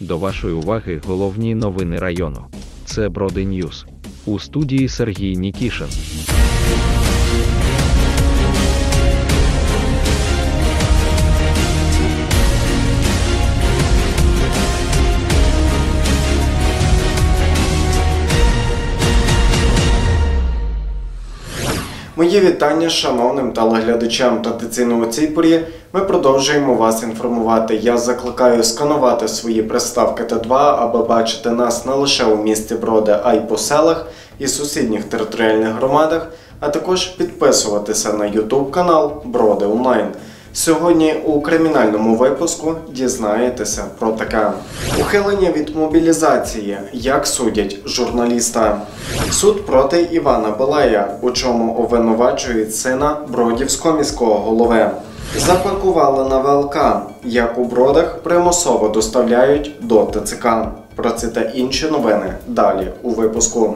До вашої уваги головні новини району. Це Броди News. У студії Сергій Нікішин. Мої вітання шановним телеглядачам. Традиційно у цій порі ми продовжуємо вас інформувати. Я закликаю сканувати свої приставки Т2, аби бачити нас не лише у місті Броди, а й по селах і сусідніх територіальних громадах, а також підписуватися на YouTube канал Броди Онлайн. Сьогодні у кримінальному випуску дізнаєтеся про таке ухилення від мобілізації, як судять журналіста. Суд проти Івана Балея, у чому обвинувачують сина Бродівського міського голови. Запакували на ВЛК, як у бродах примусово доставляють до ТЦК. Про це та інші новини далі у випуску.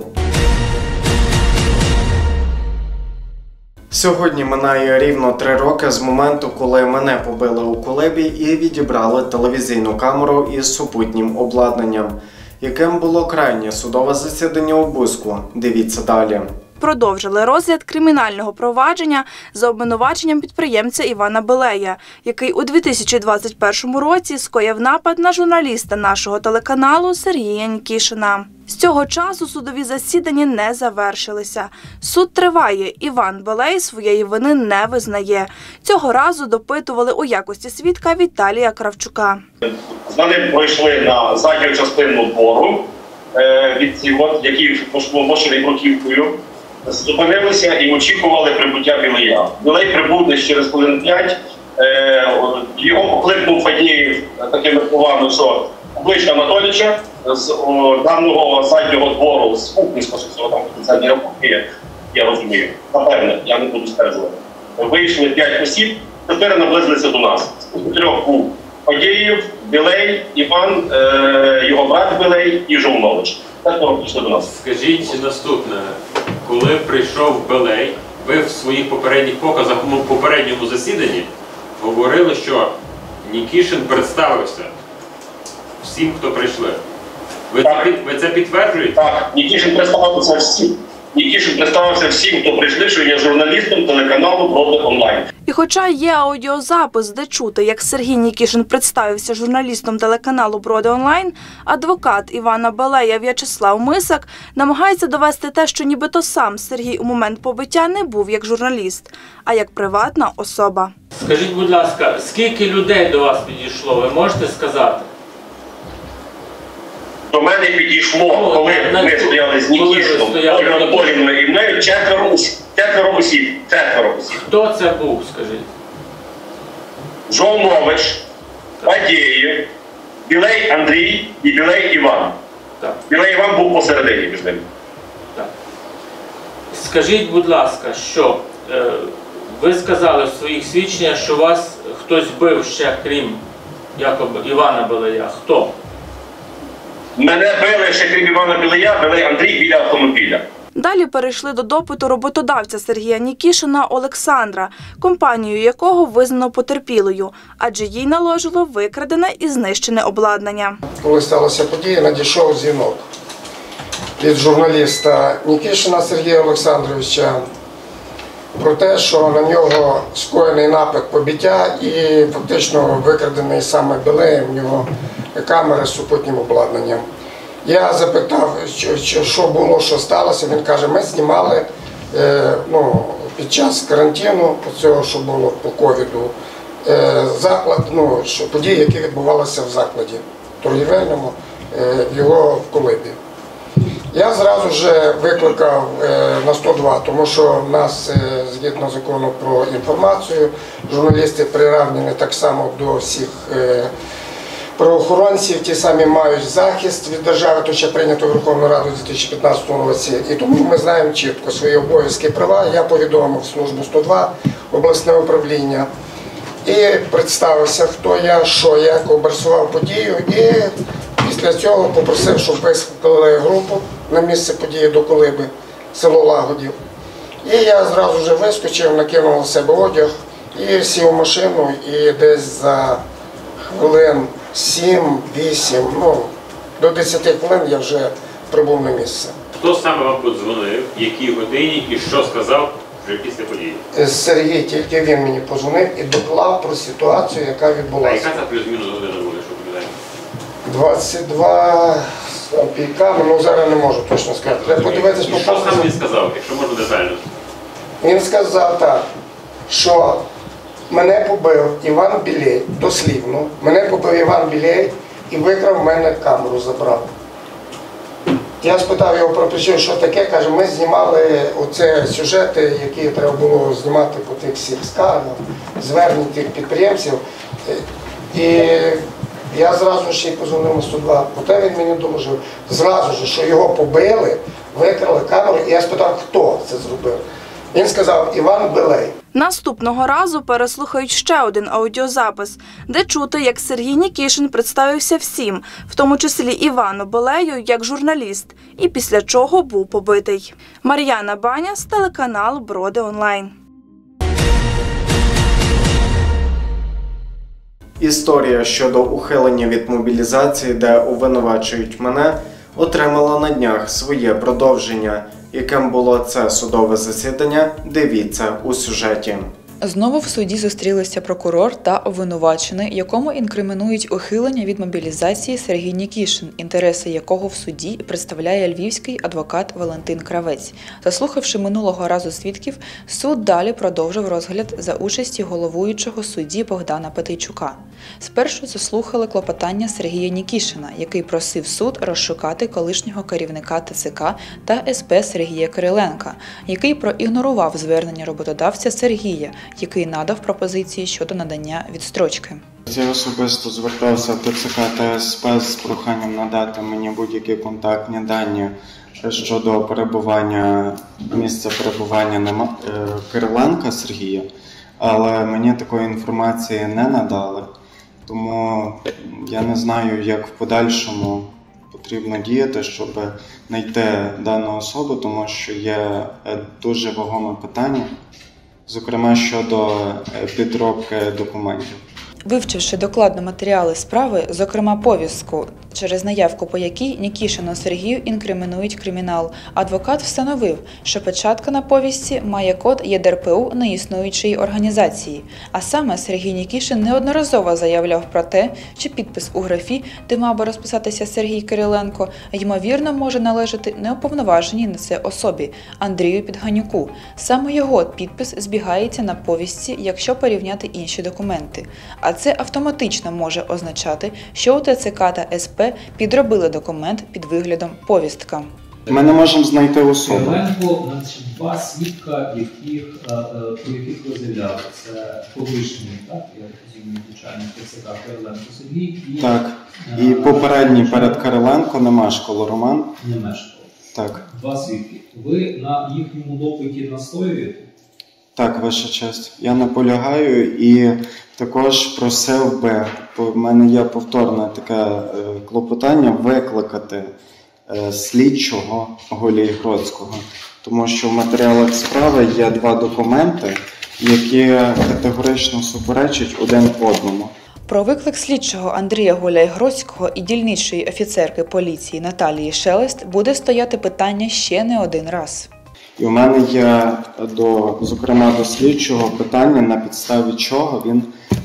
Сьогодні минає рівно три роки з моменту, коли мене побили у кулебі і відібрали телевізійну камеру із супутнім обладнанням, яким було крайнє судове засідання у Бузьку. Дивіться далі. Продовжили розгляд кримінального провадження за обвинуваченням підприємця Івана Белея, який у 2021 році скоїв напад на журналіста нашого телеканалу Сергія Нікішина. З цього часу судові засідання не завершилися. Суд триває. Іван Белей своєї вини не визнає. Цього разу допитували у якості свідка Віталія Кравчука. Вони пройшли на задню частину двору, е, від от, які мошений бруківкою, зупинилися і очікували прибуття Білея. Білей прибув десь через хвилин 5. Е, його покликнув Фадіїв такими словами, що обличчя Анатолійовича з о, даного заднього двору, з кухні, скажімо, цього там потенціальні рахунки, я розумію. Напевне, я не буду стверджувати. Вийшли 5 осіб, чотири наблизилися до нас. З трьох був Фадіїв, Білей, Іван, е, його брат Білей і Жовнович. Так прийшли до нас. Скажіть наступне, коли прийшов Белей, ви в своїх попередніх показах у попередньому засіданні говорили, що Нікішин представився всім, хто прийшли. Ви це, Так. це ви це підтверджуєте? Так, Нікішин представився всім. Нікішин представився всім, хто прийшли, що є журналістом телеканалу Броди онлайн. І хоча є аудіозапис, де чути, як Сергій Нікішин представився журналістом телеканалу Броди Онлайн, адвокат Івана Балея В'ячеслав Мисак намагається довести те, що нібито сам Сергій у момент побиття не був як журналіст, а як приватна особа. Скажіть, будь ласка, скільки людей до вас підійшло, ви можете сказати? До мене підійшло, Ну, коли ми стояли з Нікішином, стояли Ольгою і мною, четверо, ос- четверо осіб. Четверо осіб. Хто це був, скажіть? Жовнович, Фадіїв, Білей Андрій і Білей Іван. Так, Білей Іван був посередині між ними. так. Скажіть, будь ласка, що е, ви сказали в своїх свідченнях, що вас хтось бив ще крім якоби Івана Белея. Хто? Мене били ще крім Івана Білея, Білей Андрій біля автомобіля. Далі перейшли до допиту роботодавця Сергія Нікішина Олександра, компанію якого визнано потерпілою, адже їй наложило викрадене і знищене обладнання. Коли сталася подія, надійшов дзвінок від журналіста Нікішина Сергія Олександровича про те, що на нього скоєний напад побиття і фактично викрадений саме білеєм в нього камери з супутнім обладнанням. Я запитав, що, що, що було, що сталося. Він каже, ми знімали е, ну, під час карантину, цього, що було по ковіду, е, заклад, ну, що події, які відбувалися в закладі торгівельному, е, його в колибі. Я зразу ж викликав е, на 102, тому що в нас е, згідно закону про інформацію, журналісти приравнені так само до всіх е, правоохоронців, ті самі мають захист від держави, то ще прийнято Верховну Раду у 2015 році. І тому ми знаємо чітко свої обов'язки і права. Я повідомив службу 102, обласне управління і представився, хто я, що я, обрисував подію. І після цього попросив, щоб вискликали групу на місце події до Колиби, село Лагодів. І я зразу вже вискочив, накинув на себе одяг і сів в машину, і десь за хвилин 7-8, ну, до 10 хвилин я вже прибув на місце. Хто саме вам подзвонив, в якій годині і що сказав вже після події? Сергій тільки він мені позвонив і доклав про ситуацію, яка А відбулася. яка це плюс-мінус година пам'ятаємо? 22 з копійками, ну зараз не можу точно сказати. Треба подивитись по що саме він сказав, якщо можна детально? Він сказав так, що мене побив Іван Білей, дослівно, мене побив Іван Білей і викрав в мене камеру, забрав. Я спитав його про причину, що таке, каже, ми знімали оце сюжети, які треба було знімати по тих всіх скаргах, звернень тих підприємців. І я зразу ще й позвонив на 102. Потім він мені доложив зразу ж, що його побили, викрали камеру, і я спитав, хто це зробив. Він сказав Іван Белей. Наступного разу переслухають ще один аудіозапис, де чути, як Сергій Нікішин представився всім, в тому числі Івану Болею, як журналіст, і після чого був побитий. Мар'яна Баня з телеканалу Броди Онлайн. Історія щодо ухилення від мобілізації, де обвинувачують мене, отримала на днях своє продовження. Яким було це судове засідання? Дивіться у сюжеті. Знову в суді зустрілися прокурор та обвинувачений, якому інкримінують ухилення від мобілізації Сергій Нікішин, інтереси якого в суді представляє львівський адвокат Валентин Кравець. Заслухавши минулого разу свідків, суд далі продовжив розгляд за участі головуючого судді Богдана Петейчука. Спершу заслухали клопотання Сергія Нікішина, який просив суд розшукати колишнього керівника ТЦК та СП Сергія Кириленка, який проігнорував звернення роботодавця Сергія, який надав пропозиції щодо надання відстрочки. Я особисто звертався в ТЦК та СП з проханням надати мені будь-які контактні дані щодо перебування місця перебування е, Кириленка Сергія, але мені такої інформації не надали. Тому я не знаю, як в подальшому потрібно діяти, щоб знайти дану особу, тому що є е, дуже вагоме питання, зокрема щодо е, підробки документів. Вивчивши докладно матеріали справи, зокрема повістку, через наявку по якій Нікішину Сергію інкримінують кримінал, адвокат встановив, що печатка на повістці має код ЄДРПУ неіснуючої організації. А саме Сергій Нікішин неодноразово заявляв про те, що підпис у графі, де мав би розписатися Сергій Кириленко, ймовірно може належати неуповноваженій на це особі Андрію Підганюку. Саме його підпис збігається на повістці, якщо порівняти інші документи. А це автоматично може означати, що у ТЦК та СП підробили документ під виглядом повістка. Ми не можемо знайти особу. Кириленко, значить, два свідка, яких, е, е, про яких ви заявляли. Це колишній, так, я розумію, звичайно, ТЦК Кириленко Сергій і Так. е, І попередній перед Кириленко нема школи Роман. не мешкав. Так, Два свідки. Ви на їхньому допиті настоюєте? Так, ваша честь. Я наполягаю і також просив би, бо в мене є повторне таке е, клопотання викликати е, слідчого Голійгродського, тому що в матеріалах справи є два документи, які категорично суперечать один одному. Про виклик слідчого Андрія Гуляй-Гроцького і дільничої офіцерки поліції Наталії Шелест буде стояти питання ще не один раз. І у мене є до, зокрема, до слідчого питання, на підставі чого він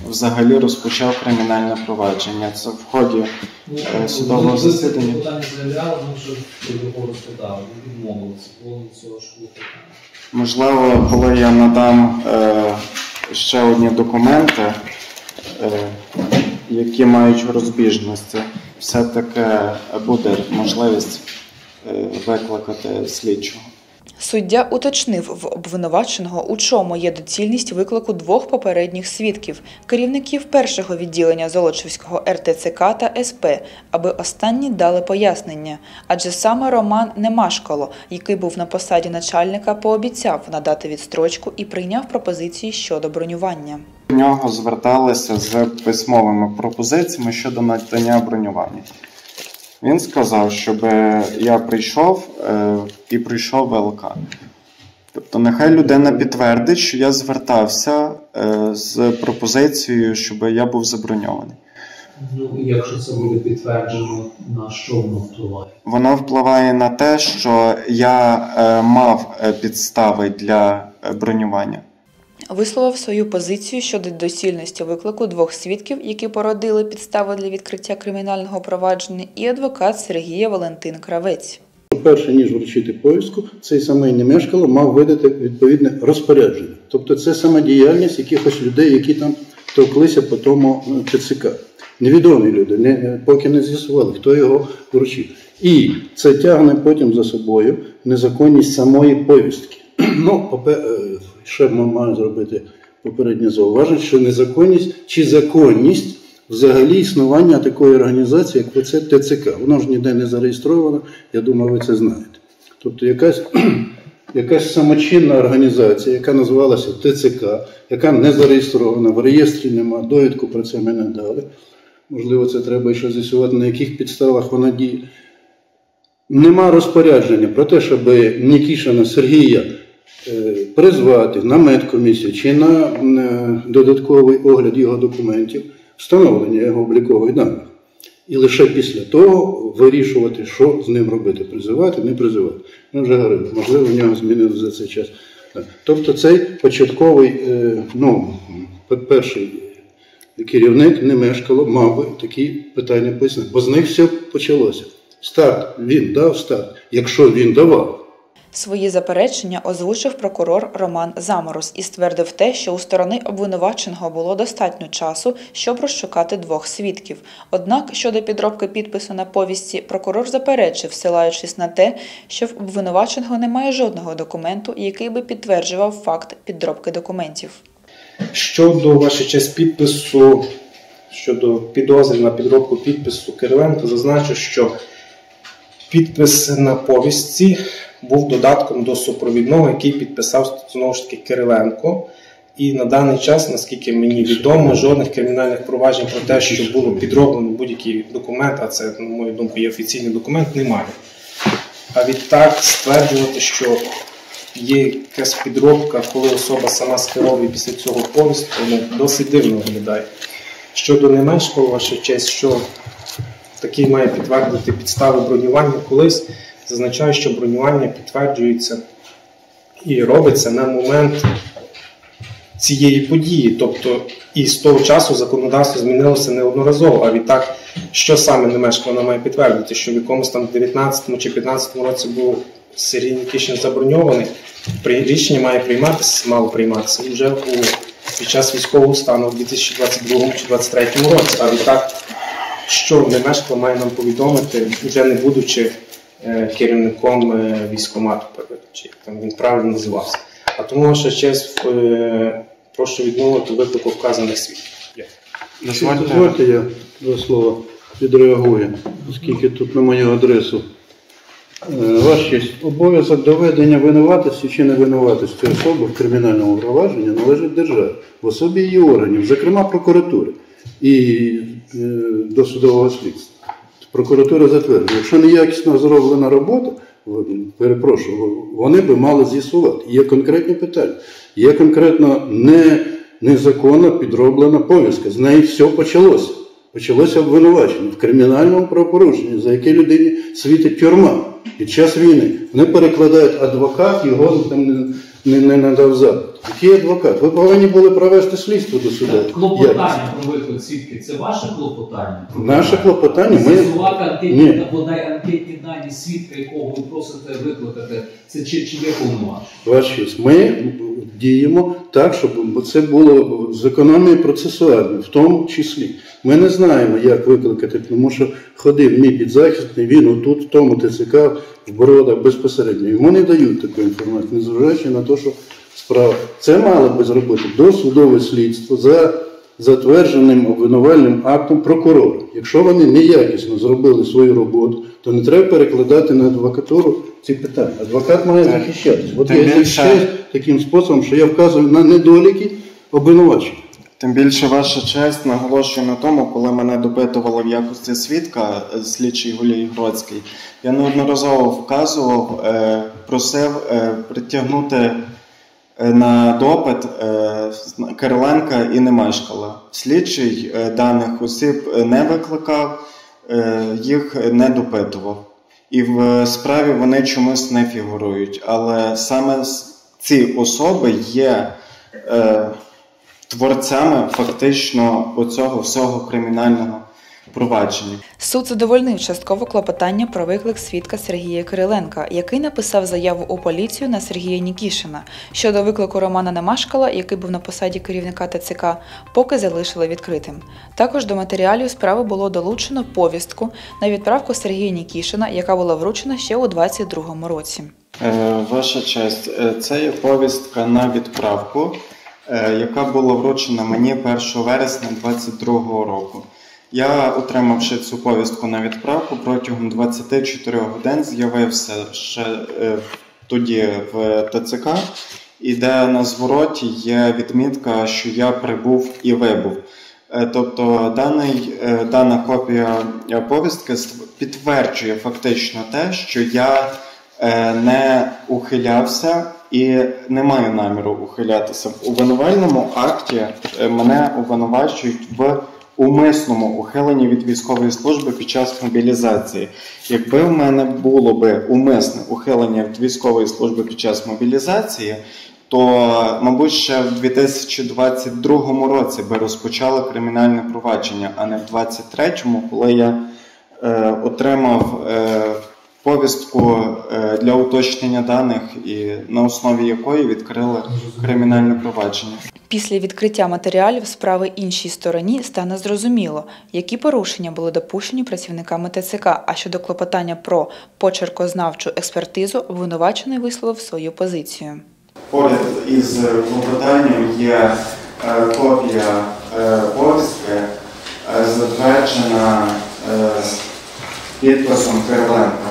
взагалі розпочав кримінальне провадження. Це в ході е, судового засідання. питання заявляли, ми вже його розглядали, відмовилися повністю цього ж клопотання. Можливо, коли я надам е, ще одні документи, е, які мають розбіжності, все-таки буде можливість е, викликати слідчого. Суддя уточнив в обвинуваченого, у чому є доцільність виклику двох попередніх свідків, керівників першого відділення Золочівського РТЦК та СП, аби останні дали пояснення. Адже саме Роман Немашкало, який був на посаді начальника, пообіцяв надати відстрочку і прийняв пропозиції щодо бронювання. До нього зверталися з письмовими пропозиціями щодо надання бронювання. Він сказав, щоб я прийшов е, і прийшов ВЛК. Тобто, нехай людина підтвердить, що я звертався е, з пропозицією, щоб я був заброньований. Ну, і якщо це буде підтверджено, на що воно впливає? Воно впливає на те, що я е, мав підстави для бронювання. Висловив свою позицію щодо доцільності виклику двох свідків, які породили підстави для відкриття кримінального провадження, і адвокат Сергія Валентин Кравець. Перше ніж вручити повістку, цей самий Немешкало мав видати відповідне розпорядження. Тобто це самодіяльність якихось людей, які там товклися по тому е, ТЦК. Невідомі люди, не, е, поки не з'ясували, хто його вручив. І це тягне потім за собою незаконність самої повістки. Ну, е, ще ми маємо зробити попереднє зауваження, що незаконність чи законність взагалі існування такої організації, як ПЦ ТЦК. Воно ж ніде не зареєстровано, я думаю, ви це знаєте. Тобто якась, якась самочинна організація, яка називалася ТЦК, яка не зареєстрована, в реєстрі нема, довідку про це ми не дали. Можливо, це треба ще з'ясувати, на яких підставах вона діє. Нема розпорядження про те, щоб Нікішина Сергія призвати на медкомісію чи на е, додатковий огляд його документів, встановлення його облікових даних. І лише після того вирішувати, що з ним робити, призивати, не призивати. Ми вже говорили, можливо, в нього змінили за цей час. Тобто цей початковий, е, ну, перший керівник не мешкало, мав би такі питання пояснити, бо з них все почалося. Старт він дав старт, якщо він давав. Свої заперечення озвучив прокурор Роман Замороз і ствердив те, що у сторони обвинуваченого було достатньо часу, щоб розшукати двох свідків. Однак щодо підробки підпису на повісті прокурор заперечив, силаючись на те, що в обвинуваченого немає жодного документу, який би підтверджував факт підробки документів. Щодо ваша честь підпису, щодо підозри на підробку підпису Кириленка, зазначу, що підпис на повістці був додатком до супровідного, який підписав знову ж таки Кириленко. І на даний час, наскільки мені відомо, жодних кримінальних проваджень про те, що було підроблено будь-який документ, а це, на мою думку, є офіційний документ, немає. А відтак стверджувати, що є якась підробка, коли особа сама скеровує після цього повістку, ну, досить дивно виглядає. Щодо не менш ваша честь, що такий має підтвердити підстави бронювання колись, зазначаю, що бронювання підтверджується і робиться на момент цієї події. Тобто і з того часу законодавство змінилося неодноразово. А відтак, що саме не менш вона має підтвердити, що в якомусь там 19 чи 15 році був Сергій Нікішин заброньований, рішення має прийматися, мало прийматися вже у під час військового стану у 2022 чи 2023 році. А відтак, що Немешко має нам повідомити, вже не будучи керівником е, військкомату, чи як там він правильно називався. А тому ваша честь е, прошу відмовити виклику вказаних свідків. Дозвольте я два слова відреагую, оскільки тут на мою адресу. Е, Ваш честь, обов'язок доведення винуватості чи невинуватості особи в кримінальному провадженні належить державі, в особі її органів, зокрема прокуратури і е, досудового слідства. Прокуратура затверджує, якщо неякісно зроблена робота, перепрошую, вони би мали з'ясувати. Є конкретні питання, є конкретно не, незаконно підроблена повістка. З неї все почалося. Почалося обвинувачення в кримінальному правопорушенні, за яке людині світить тюрма під час війни. Вони перекладають адвокат, його там не, не, не надав запит. Який адвокат? Ви повинні були провести слідство до суду. Клопотання про виклик свідків це ваше клопотання? Наше клопотання ми З'ясувати анкетні Ні. та бодай анкетні дані свідка, якого ви просите викликати, це чи, чи є повноваження? Ваша честь, ми діємо так, щоб це було з економії процесуальної, в тому числі. Ми не знаємо, як викликати, тому що ходив мій підзахисний, він отут, в тому ТЦК, в Бородах безпосередньо. Йому не дають таку інформацію, незважаючи на те, що справа. Це мало би зробити досудове слідство за затвердженим обвинувальним актом прокурора. Якщо вони неякісно зробили свою роботу, то не треба перекладати на адвокатуру ці питання. Адвокат має Так. захищатись. От я захищаюсь таким способом, що я вказую на недоліки обвинувачення. Тим більше ваша честь наголошує на тому, коли мене допитували в якості свідка е, слідчий Гулій Гроцький, я неодноразово вказував, е, просив е, притягнути на допит е, Кириленка і Немешкала. Слідчий е, даних осіб не викликав, е, їх не допитував. І в справі вони чомусь не фігурують. Але саме ці особи є е, творцями фактично оцього всього кримінального провадження. Суд задовольнив частково клопотання про виклик свідка Сергія Кириленка, який написав заяву у поліцію на Сергія Нікішина. Щодо виклику Романа Немашкала, який був на посаді керівника ТЦК, поки залишили відкритим. Також до матеріалів справи було долучено повістку на відправку Сергія Нікішина, яка була вручена ще у 2022 році. Е, Ваша честь, е, це є повістка на відправку, е, яка була вручена мені 1 вересня 2022 року. Я, отримавши цю повістку на відправку, протягом 24 годин з'явився ще е, тоді в ТЦК, і де на звороті є відмітка, що я прибув і вибув. Е, Тобто даний, е, дана копія е, повістки ст- підтверджує фактично те, що я е, не ухилявся і не маю наміру ухилятися. У винувальному акті е, мене обвинувачують в умисному ухиленні від військової служби під час мобілізації. Якби в мене було би умисне ухилення від військової служби під час мобілізації, то, мабуть, ще в 2022 році би розпочало кримінальне провадження, а не в 2023, коли я е, отримав е, повістку е, для уточнення даних, і на основі якої відкрили кримінальне провадження. Після відкриття матеріалів справи іншій стороні стане зрозуміло, які порушення були допущені працівниками ТЦК. А щодо клопотання про почеркознавчу експертизу, обвинувачений висловив свою позицію. Поряд із клопотанням є е, копія е, повістки, е, затверджена підписом Кириленка.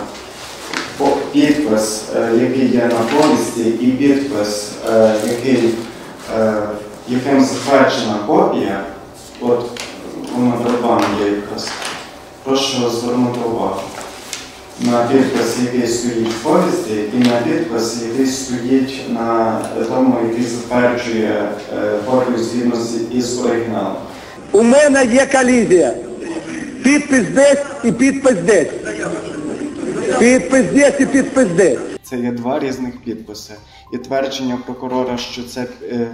Підпис, який є на повісті, і підпис, який, яким затверджена копія, от воно перед вами є якраз. Прошу звернути увагу на підпис, який стоїть в повісті, і на підпис, який стоїть на тому, який затверджує е, копію згідно із оригіналом. У мене є колізія. Підпис десь і підпис десь. Підпис десь і підпис десь. Це є два різних підписи. І твердження прокурора, що це е,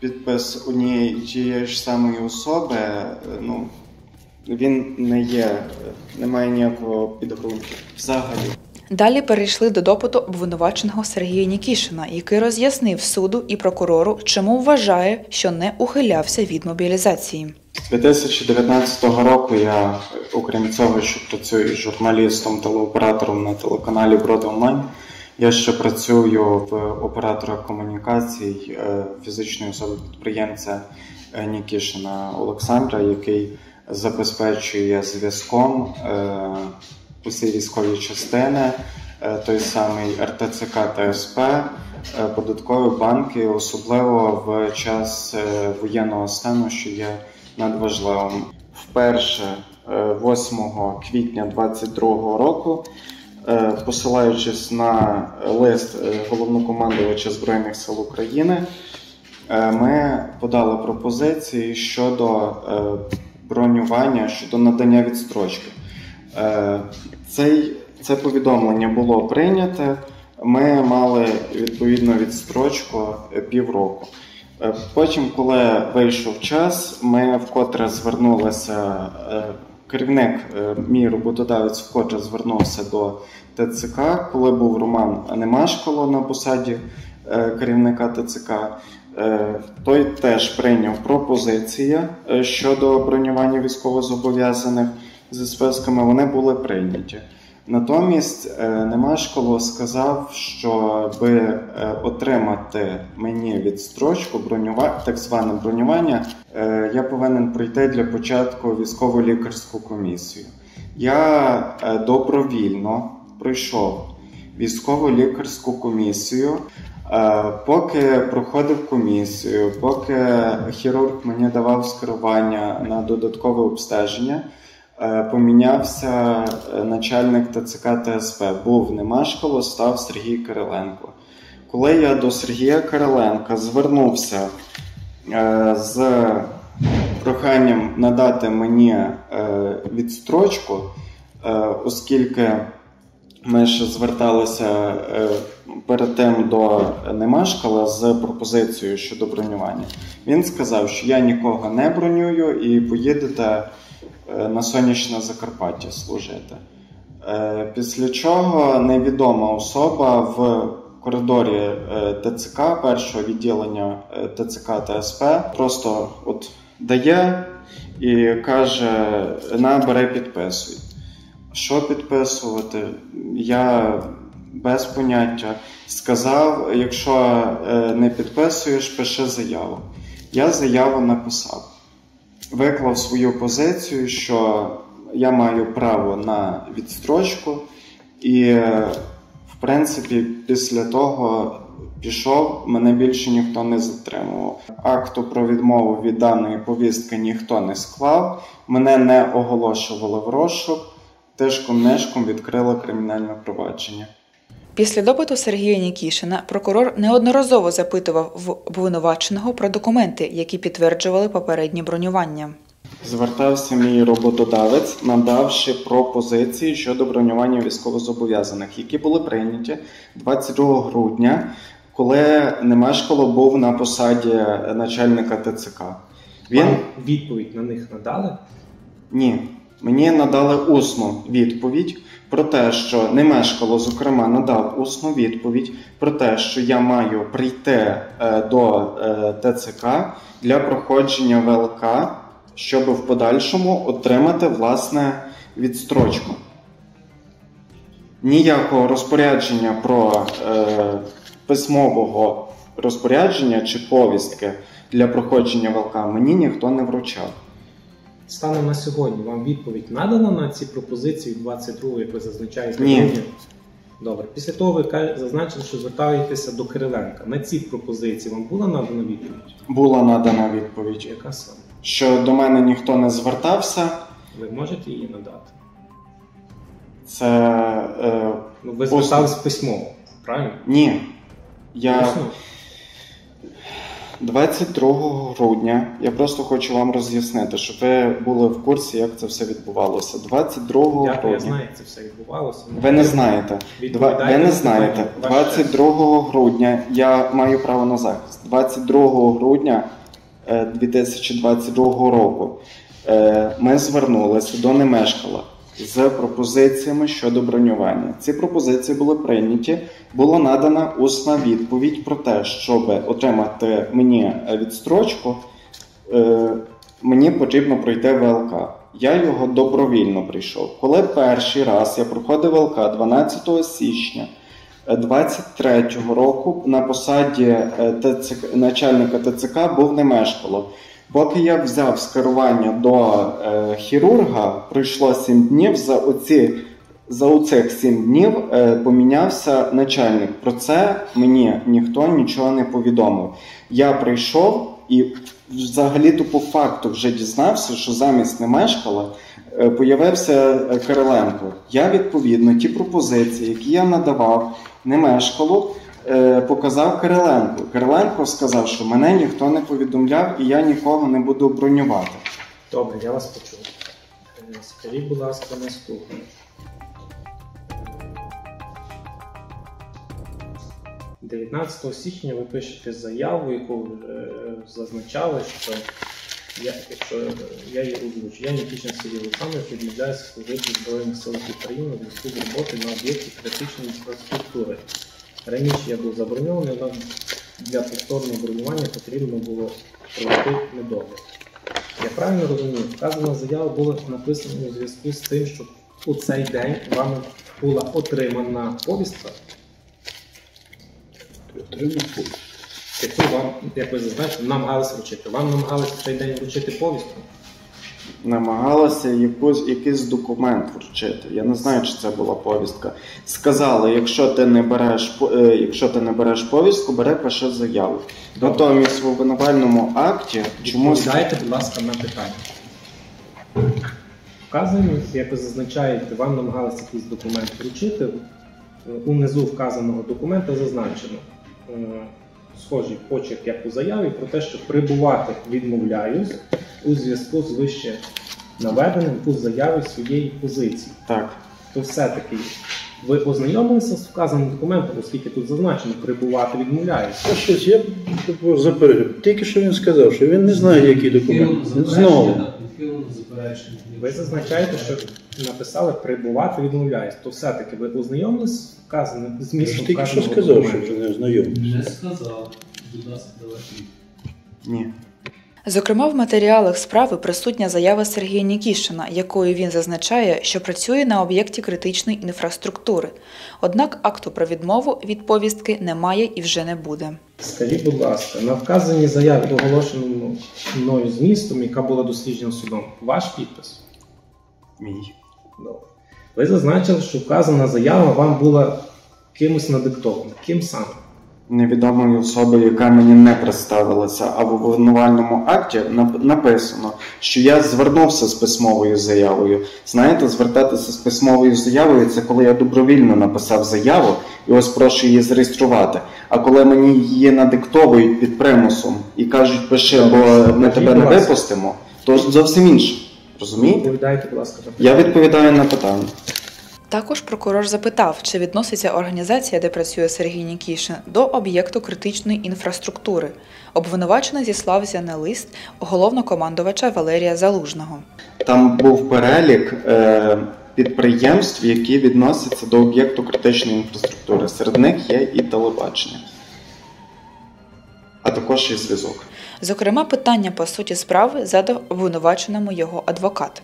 підпис однієї тієї ж самої особи, е, ну він не є, не має ніякого підґрунтя взагалі. Далі перейшли до допиту обвинуваченого Сергія Нікішина, який роз'яснив суду і прокурору, чому вважає, що не ухилявся від мобілізації. З 2019 року я, окрім цього, що працюю журналістом, телеоператором на телеканалі Броди Онлайн, я ще працюю в оператора комунікацій е, фізичної особи підприємця е, Нікішина Олександра, який забезпечує зв'язком е, усі військові частини, той самий РТЦК та СП, податкові банки, особливо в час воєнного стану, що є надважливим. Вперше е, 8 квітня 2022 року, посилаючись на лист е, головнокомандувача Збройних сил України, е, ми подали пропозиції щодо е, бронювання, щодо надання відстрочки. Е, Цей, це повідомлення було прийняте. Ми мали відповідну відстрочку е, півроку. Е, Потім, коли вийшов час, ми вкотре звернулися. Керівник, е, мій роботодавець, вкотре звернувся до ТЦК, коли був Роман Немашколо на посаді е, керівника ТЦК. Е, Той теж прийняв пропозиції щодо бронювання військовозобов'язаних зі списками. Вони були прийняті. Натомість е, Немашколо сказав, що аби е, отримати мені відстрочку, бронюва... так зване бронювання, е, я повинен пройти для початку військово-лікарську комісію. Я добровільно пройшов військово-лікарську комісію. Е, Поки проходив комісію, поки хірург мені давав скерування на додаткове обстеження, помінявся е, начальник ТЦК ТСП. Був Немашкало, став Сергій Кириленко. Коли я до Сергія Кириленка звернувся е, з проханням надати мені е, відстрочку, е, оскільки ми ще зверталися е, перед тим до Немешкала з пропозицією щодо бронювання. Він сказав, що я нікого не бронюю і поїдете е, на сонячне Закарпаття служити. Е, Після чого невідома особа в коридорі е, ТЦК, першого відділення е, ТЦК та СП, просто от дає і каже: на бере підписуй. Що підписувати? Я без поняття сказав: якщо е, не підписуєш, пиши заяву. Я заяву написав, виклав свою позицію, що я маю право на відстрочку, і, в принципі, після того пішов, мене більше ніхто не затримував. Акту про відмову від даної повістки ніхто не склав, мене не оголошували в розшук, тишком-нишком відкрили кримінальне провадження. Після допиту Сергія Нікішина прокурор неодноразово запитував в обвинуваченого про документи, які підтверджували попереднє бронювання. Звертався мій роботодавець, надавши пропозиції щодо бронювання військовозобов'язаних, які були прийняті 22 грудня, коли Немешкало був на посаді начальника ТЦК. Він Вам відповідь на них надали? ні, мені надали усну відповідь про те, що Немешкало, зокрема, надав усну відповідь про те, що я маю прийти е, до е, ТЦК для проходження ВЛК, щоб в подальшому отримати власне відстрочку. Ніякого розпорядження про е, письмового розпорядження чи повістки для проходження ВЛК мені ніхто не вручав. Станом на сьогодні вам відповідь надана на ці пропозиції 22, як ви зазначаєте? Ні. Добре. Після того ви зазначили, що звертаєтеся до Кириленка. На ці пропозиції вам була надана відповідь? Була надана відповідь, Яка саме? що до мене ніхто не звертався. Ви можете її надати? Це е, Ну, ви звертались письмово, правильно? Ні. Я Усно? 22 грудня я просто хочу вам роз'яснити, щоб ви були в курсі, як це все відбувалося. 22 Дякую, я грудня. знаю, як це все відбувалося. Ви не знаєте. Два, Відповідайте ви не на знаєте. питання, ваш 22 грудня я маю право на захист. 22 грудня е, 2022 року е, ми звернулися до Немешкала з пропозиціями щодо бронювання. Ці пропозиції були прийняті. Була надана усна відповідь про те, щоб отримати мені відстрочку, е, мені потрібно пройти ВЛК. Я його добровільно прийшов. Коли перший раз я проходив ВЛК 12 січня 23-го року на посаді е, ТЦК, начальника ТЦК був Немешкало. Поки я взяв скерування до е, хірурга, пройшло 7 днів. За оці за оцих 7 днів е, помінявся начальник. Про це мені ніхто нічого не повідомив. Я прийшов і взагалі-то по факту вже дізнався, що замість Немешкала е, появився е, Кириленко. Я відповідно ті пропозиції, які я надавав Немешкалу, е, показав Кириленку. Кириленко сказав, що мене ніхто не повідомляв і я нікого не буду бронювати. Добре, я вас почув. Е, Скажіть, будь ласка, наступне. 19 січня ви пишете заяву, яку е, зазначали, що я, якщо е, я її озвучу, я Нікішин Сергій Олександрович відмовляюся служити Збройних силах України в зв'язку з роботи на об'єкті критичної інфраструктури. Раніше я був заброньований, але для повторного бронювання потрібно було пройти недовго. Я правильно розумію, вказана заява була написана у зв'язку з тим, що у цей день вами була отримана повістка, Отримав повістку. яку вам, як ви зазначили, намагалися вручити. Вам намагалися в цей день вручити повістку. Намагалася якусь, якийсь документ вручити. Я не знаю, чи це була повістка. Сказали, якщо ти не береш, е, якщо ти не береш повістку, бери пиши заяву. Натомість в обвинувальному акті чомусь Відповідайте, будь ласка, на питання. Вказано, як ви зазначаєте, вам намагалися якийсь документ вручити. Унизу вказаного документа зазначено. Схожий почерк, як у заяві, про те, що прибувати відмовляюсь у зв'язку з вище наведеним у заяві своєї позиції. Так. То все-таки ви ознайомилися з вказаним документом, оскільки тут зазначено прибувати відмовляюсь. Та щось я заперечую. Тільки що він сказав, що він не знає, які документи. Знову. Заперечення. Ви зазначаєте, що написали прибувати відмовляюсь. То все-таки ви ознайомились з вказаним з містом змістом тільки що вказаного сказав, що документу? вже не знайомий. Не сказав. Будь ласка, давайте. Ні. Зокрема, в матеріалах справи присутня заява Сергія Нікішина, якою він зазначає, що працює на об'єкті критичної інфраструктури. Однак акту про відмову від повістки немає і вже не буде. Скажіть, будь ласка, на вказаній заяві, оголошеному мною змістом, яка була досліджена судом, ваш підпис? Мій. Добре. Ви зазначили, що вказана заява вам була кимось надиктована. Ким саме? Невідомою особою, яка мені не представилася, а в обвинувальному акті нап- написано, що я звернувся з письмовою заявою. Знаєте, звертатися з письмовою заявою це коли я добровільно написав заяву і ось прошу її зареєструвати. А коли мені її надиктовують під примусом і кажуть, пиши, бо ми тебе не випустимо, то зовсім інше. Розумієте? Відповідайте, будь ласка, Я відповідаю на питання. Також прокурор запитав, чи відноситься організація, де працює Сергій Нікішин, до об'єкту критичної інфраструктури. Обвинувачений зіслався на лист головнокомандувача Валерія Залужного. Там був перелік е, підприємств, які відносяться до об'єкту критичної інфраструктури. Серед них є і телебачення, а також і зв'язок. Зокрема, питання по суті справи задав обвинуваченому його адвокат.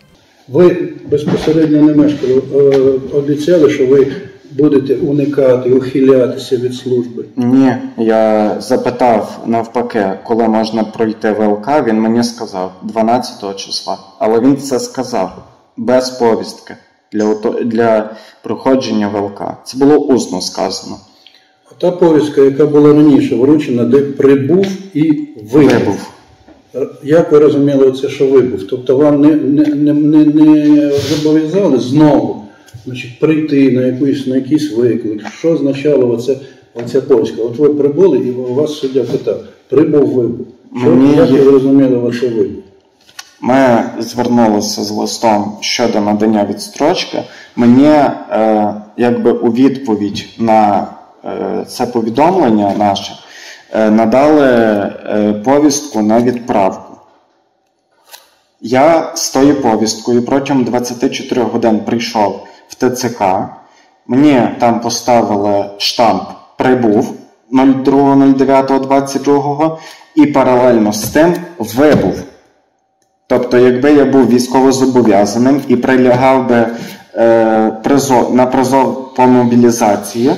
Ви безпосередньо не мешкали, е, обіцяли, що ви будете уникати, ухилятися від служби. Ні, я запитав навпаки, коли можна пройти ВЛК. Він мені сказав 12 числа, але він це сказав без повістки для, для проходження ВЛК. Це було усно сказано. А та повістка, яка була раніше вручена, де прибув і вибув. Як ви розуміли це, що вибув? Тобто вам не, не, не, не, зобов'язали знову значить, прийти на якийсь, на якийсь виклик. Що означало оце, оця повістка? От ви прибули і у вас суддя питав, прибув вибув. Що, Мені як ви розуміли оце вибув? Ми звернулися з листом щодо надання відстрочки. Мені е, якби у відповідь на е, це повідомлення наше надали е, повістку на відправку. Я з тою повісткою протягом 24 годин прийшов в ТЦК. Мені там поставили штамп прибув 02.09.22 і паралельно з тим вибув. Тобто, якби я був військовозобов'язаним і прилягав би е, призов, на призов по мобілізації,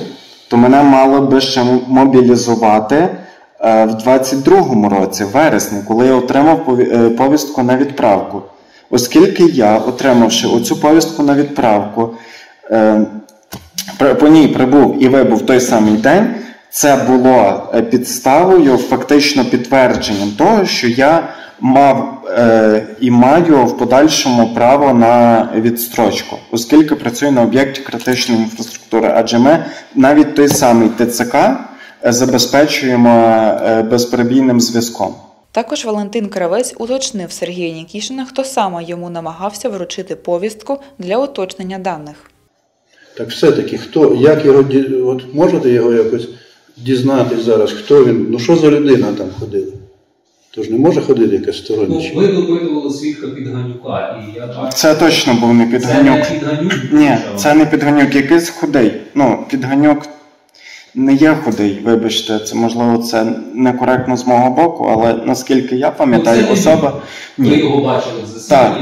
то мене мало би ще мобілізувати е, в 22-му році, в вересні, коли я отримав е, повістку на відправку. Оскільки я, отримавши оцю повістку на відправку, е, по ній прибув і вибув той самий день, це було е, підставою, фактично підтвердженням того, що я мав е, і маю в подальшому право на відстрочку, оскільки працюю на об'єкті критичної інфраструктури. Адже ми навіть той самий ТЦК е, забезпечуємо е, безперебійним зв'язком. Також Валентин Кравець уточнив Сергія Нікішина, хто саме йому намагався вручити повістку для уточнення даних. Так все-таки хто, як його от можете його якось дізнатись зараз, хто він, ну що за людина там ходила? Тож не може ходити якась Ну, ви допитували свідка Підганюка, і я бачу. Це точно був не підганюк. Це не Підганюк? Ні, це не підганюк, якийсь худий. Ну, підганюк не є худий, вибачте, це можливо це некоректно з мого боку, але наскільки я пам'ятаю, Ну, особа. Ви Ні. його бачили в Так,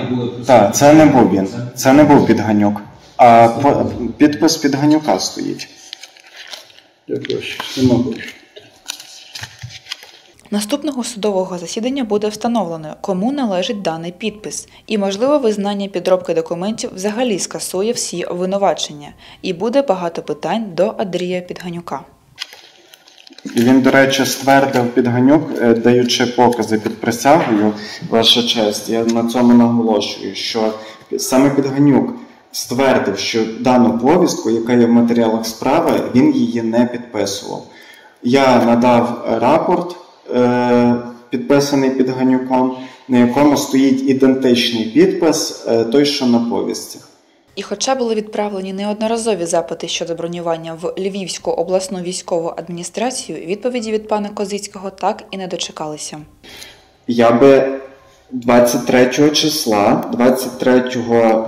так, це не був він. Це не був підганюк. А по- підпис підганюка стоїть. Дякую, нема більше. Наступного судового засідання буде встановлено, кому належить даний підпис, і можливо визнання підробки документів взагалі скасує всі обвинувачення, і буде багато питань до Андрія Підганюка. Він, до речі, ствердив підганюк, е, даючи покази під присягою, ваша честь, я на цьому наголошую, що саме підганюк ствердив, що дану повістку, яка є в матеріалах справи, він її не підписував. Я надав рапорт, е, підписаний Підганюком, на якому стоїть ідентичний підпис, е, той, що на повістці. І хоча були відправлені неодноразові запити щодо бронювання в Львівську обласну військову адміністрацію, відповіді від пана Козицького так і не дочекалися. Я би 23 числа, 23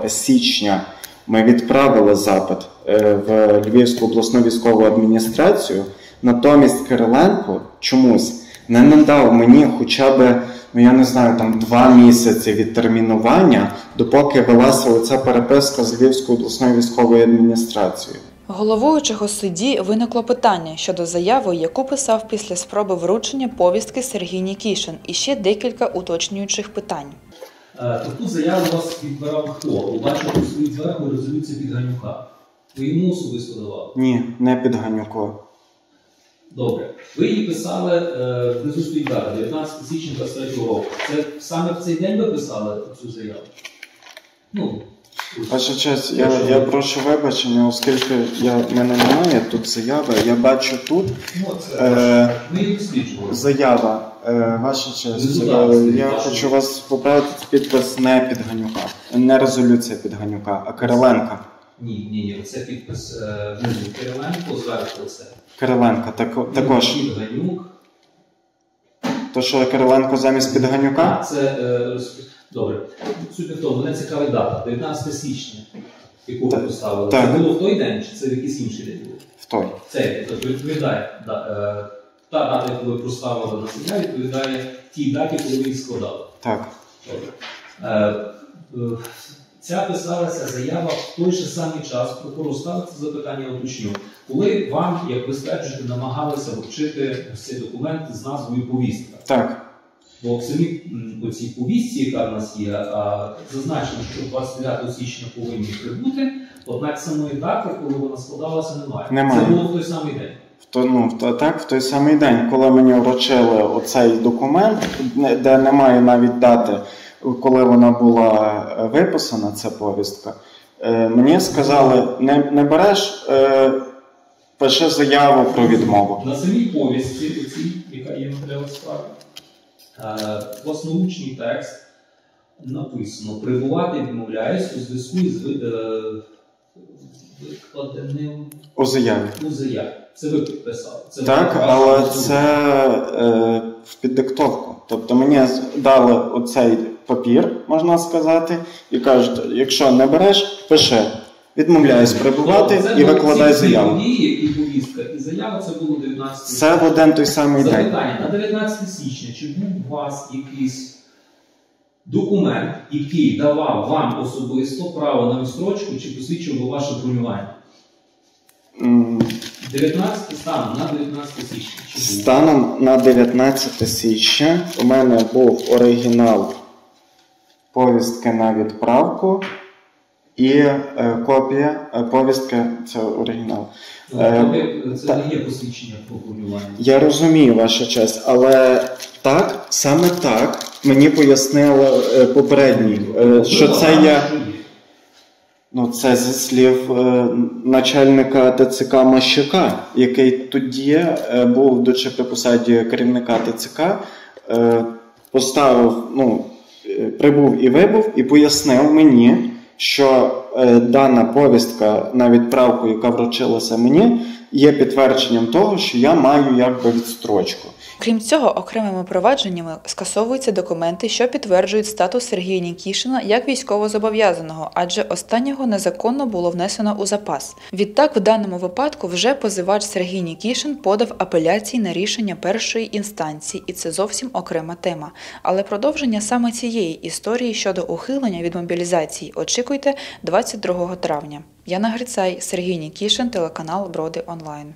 січня, ми відправили запит е, в Львівську обласну військову адміністрацію. Натомість Кириленко чомусь не надав мені хоча б, ну я не знаю, там два місяці відтермінування, допоки велася оця переписка з Львівською обласною військовою адміністрацією. Головуючого судді виникло питання щодо заяви, яку писав після спроби вручення повістки Сергій Нікішин, і ще декілька уточнюючих питань. Е, Таку заяву вас відбирав хто? Ви бачите стоїть зверху резолюція Підганюка. Ви йому особисто давали? Ні, не під Ганюко. Добре. Ви її писали, е, внизу стоїть дата, 19 січня 23 року. Це саме в цей день ви писали цю заяву? Ну, Ваша честь, я, я прошу вибачення, оскільки я, в мене немає тут заяви, я бачу тут ну, це е, ми її досліджували. заява. Е, ваша честь, е, я ваша хочу вас поправити підпис не під Ганюка, не резолюція під Ганюка, а Кириленка. Ні, ні, ні, це підпис е, внизу Кириленко, зверху це. Кириленка так, також. Підганюк. То що Кириленко замість під Ганюка? Це е, добре. Суть не в тому, мене цікавить дата, 19 січня, яку ви поставили. так. Це було в той день, чи це в якийсь інший день було? В той. Це тобто відповідає да, е, та дата, яку ви проставили на заяві, відповідає тій даті, коли ви її складали. Так. Добре. Е, е, Ця писалася заява в той же самий час, прокурор ставиться запитання уточню. Коли вам, як ви стверджуєте, намагалися вручити цей документ з назвою повістка? Так. Бо в самій м, оцій повістці, яка в нас є, зазначено, що 29 січня повинні прибути, однак самої дати, коли вона складалася, немає. Немає. Це було в той самий день. В то, ну, в то, так, в той самий день, коли мені вручили оцей документ, де немає навіть дати, коли вона була е, виписана, ця повістка, е, мені сказали, не, не береш, е, пиши заяву про відмову. На самій повістці, оцій, яка є матеріал справи, власноручний текст написано: прибувати відмовляюсь у зв'язку із ви- викладеним У заяві. у заяві. Це ви підписали. Це Так, ваша але це е, в піддиктовку. Тобто мені дали оцей папір, можна сказати, і кажуть, якщо не береш, пиши. Відмовляюсь прибувати і викладай заяву. події, і повістка, і заява це було 19 Це в один той самий день. Запитання на 19 січня, чи був у вас якийсь документ, який давав вам особисто право на відстрочку, чи посвідчив би ваше бронювання? М, 19 станом на 19 січня. Чи був? Станом на 19 січня у мене був оригінал повістки на відправку і е, копія е, повістки це оригінал. Ну, Е, Це та- не є посвідчення бронювання. Я розумію, ваша честь, але так, саме так мені пояснили е, попередній, е, що це є. Ну, це зі слів е, начальника ТЦК Мащака, який тоді е, був дочи при посаді керівника ТЦК, е, поставив, ну, прибув і вибув, і пояснив мені, що е, дана повістка на відправку, яка вручилася мені, є підтвердженням того, що я маю якби відстрочку. Крім цього, окремими провадженнями скасовуються документи, що підтверджують статус Сергія Нікішина як військовозобов'язаного, адже останнього незаконно було внесено у запас. Відтак, в даному випадку вже позивач Сергій Нікішин подав апеляції на рішення першої інстанції, і це зовсім окрема тема. Але продовження саме цієї історії щодо ухилення від мобілізації очікуйте 22 травня. Яна Грицай, Сергій Нікішин, телеканал Броди Онлайн.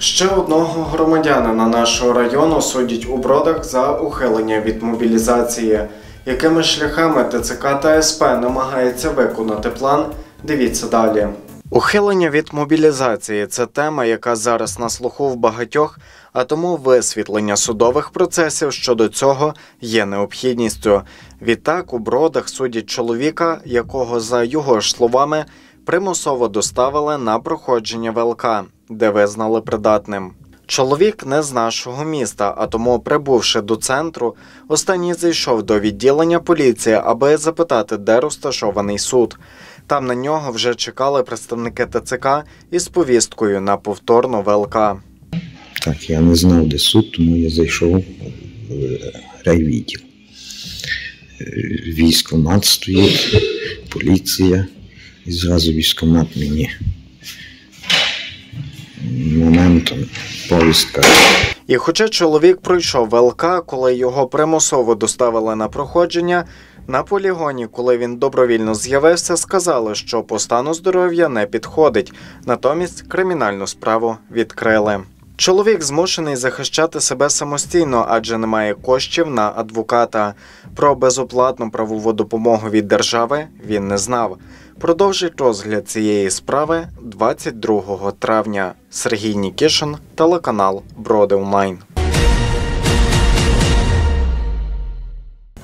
Ще одного громадянина нашого району судять у бродах за ухилення від мобілізації. Якими шляхами ТЦК та СП намагається виконати план? Дивіться далі. Ухилення від мобілізації це тема, яка зараз на слуху в багатьох, а тому висвітлення судових процесів щодо цього є необхідністю. Відтак у бродах судять чоловіка, якого, за його ж словами, примусово доставили на проходження ВЛК, де визнали придатним. Чоловік не з нашого міста, а тому, прибувши до центру, останній зайшов до відділення поліції, аби запитати, де розташований суд. Там на нього вже чекали представники ТЦК із повісткою на повторну ВЛК. Так, я не знав, де суд, тому я зайшов в райвідділ. Е, Військомат стоїть, поліція, і зразу військомат мені моментом повістка. І хоча чоловік пройшов ВЛК, коли його примусово доставили на проходження, на полігоні, коли він добровільно з'явився, сказали, що по стану здоров'я не підходить, натомість кримінальну справу відкрили. Чоловік змушений захищати себе самостійно, адже немає коштів на адвоката. Про безоплатну правову допомогу від держави він не знав. Продовжить розгляд цієї справи 22 травня. Сергій Нікішин, телеканал Броди Онлайн.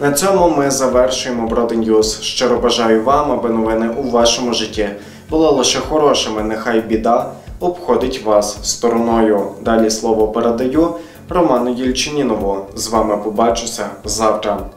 На цьому ми завершуємо Броди News. Щиро бажаю вам, аби новини у вашому житті були лише хорошими. Нехай біда обходить вас стороною. Далі слово передаю Роману Єльчинінову. З вами побачуся завтра.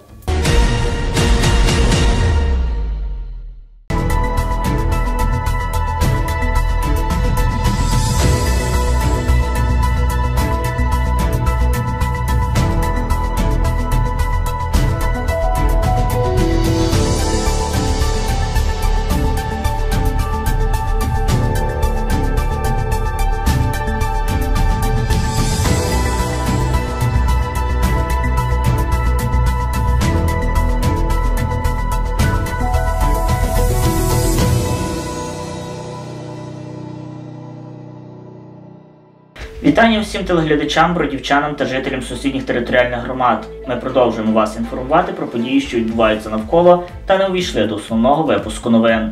Вітання всім телеглядачам, бродівчанам та жителям сусідніх територіальних громад. Ми продовжуємо вас інформувати про події, що відбуваються навколо, та не увійшли до основного випуску новин.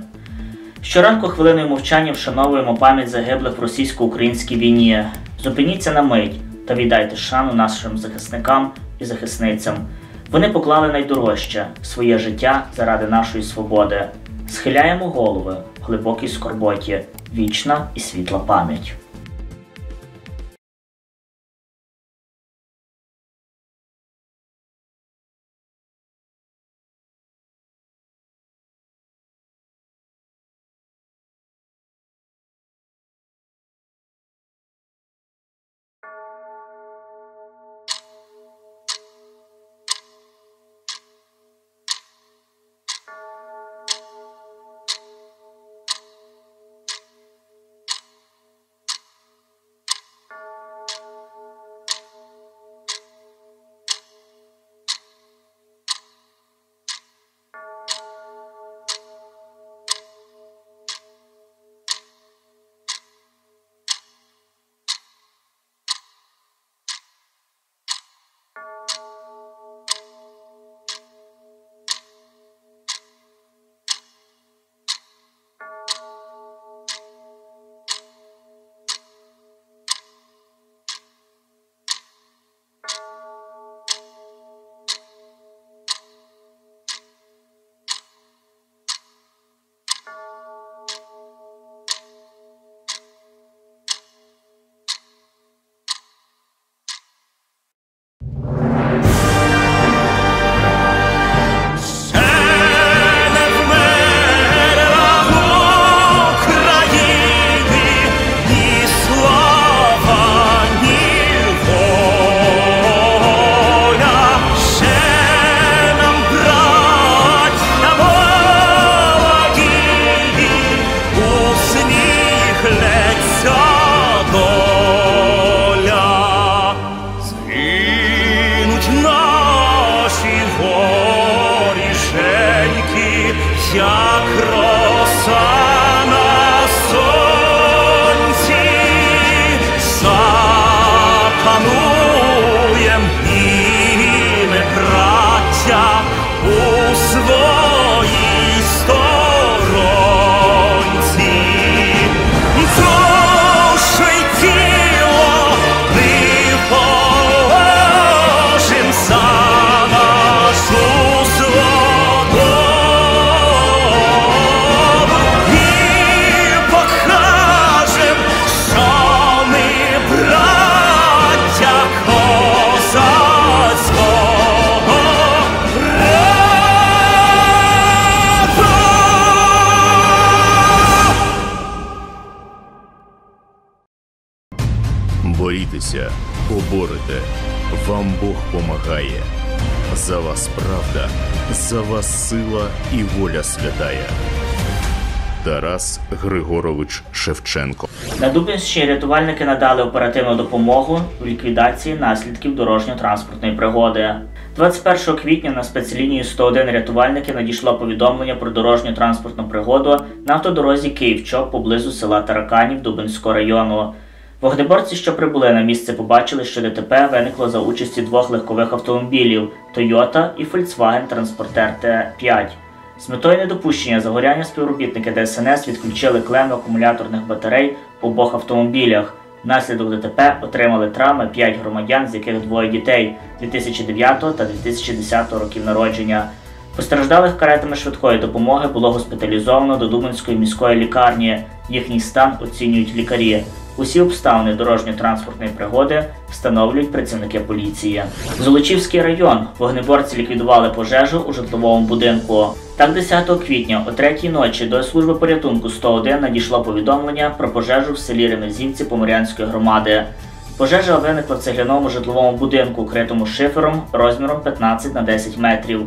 Щоранку хвилиною мовчання вшановуємо пам'ять загиблих в російсько-українській війні. Зупиніться на мить та віддайте шану нашим захисникам і захисницям. Вони поклали найдорожче своє життя заради нашої свободи. Схиляємо голови глибокій скорботі, вічна і світла пам'ять. Сила і воля святая. Тарас Григорович Шевченко. На Дубинщині рятувальники надали оперативну допомогу в ліквідації наслідків дорожньо-транспортної пригоди. 21 квітня на спецлінію 101 рятувальники надійшло повідомлення про дорожньо-транспортну пригоду на автодорозі Київ-Чоп поблизу села Тараканів Дубинського району. Вогнеборці, що прибули на місце, побачили, що ДТП виникло за участі двох легкових автомобілів Toyota і Volkswagen Transporter T5. З метою недопущення загоряння співробітники ДСНС відключили клеми акумуляторних батарей в обох автомобілях. Внаслідок ДТП отримали травми 5 громадян, з яких двоє дітей 2009 та 2010 років народження. Постраждалих каретами швидкої допомоги було госпіталізовано до Дубинської міської лікарні. Їхній стан оцінюють лікарі. Усі обставини дорожньо-транспортної пригоди встановлюють працівники поліції. Золочівський район вогнеборці ліквідували пожежу у житловому будинку. Так, 10 квітня о 3 ночі до служби порятунку 101 надійшло повідомлення про пожежу в селі Ремезівці Поморянської громади. Пожежа виникла в цегляному житловому будинку, укритому шифером розміром 15 на 10 метрів.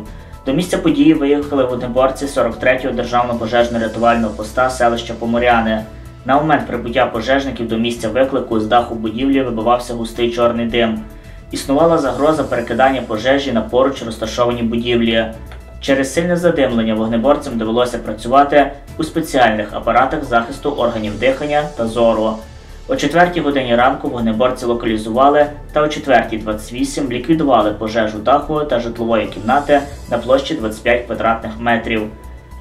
До місця події виїхали вогнеборці 43-го державного пожежно-рятувального поста селища Поморяни. На момент прибуття пожежників до місця виклику з даху будівлі вибивався густий чорний дим. Існувала загроза перекидання пожежі на поруч розташовані будівлі. Через сильне задимлення вогнеборцям довелося працювати у спеціальних апаратах захисту органів дихання та зору. О 4 годині ранку вогнеборці локалізували та о 4.28 ліквідували пожежу даху та житлової кімнати на площі 25 квадратних метрів.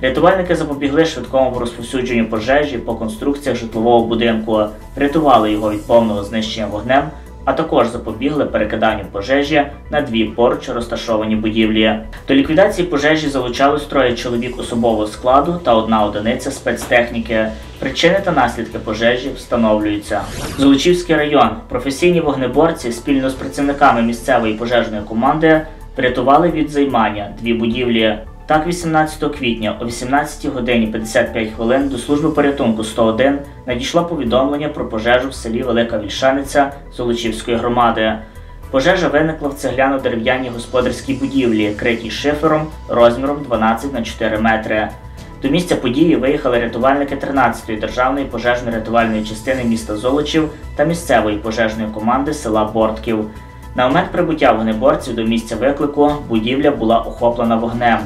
Рятувальники запобігли швидкому розповсюдженню пожежі по конструкціях житлового будинку, рятували його від повного знищення вогнем, а також запобігли перекиданню пожежі на дві поруч розташовані будівлі. До ліквідації пожежі залучались троє чоловік особового складу та одна одиниця спецтехніки. Причини та наслідки пожежі встановлюються. Золочівський район. Професійні вогнеборці спільно з працівниками місцевої пожежної команди врятували від займання дві будівлі. Так, 18 квітня о 18 годині 55 хвилин до служби порятунку 101 надійшло повідомлення про пожежу в селі Велика Вільшаниця Золочівської громади. Пожежа виникла в цегляно-дерев'яній господарській будівлі, критій шифером розміром 12 на 4 метри. До місця події виїхали рятувальники 13-ї державної пожежно-рятувальної частини міста Золочів та місцевої пожежної команди села Бортків. На момент прибуття вогнеборців до місця виклику будівля була охоплена вогнем.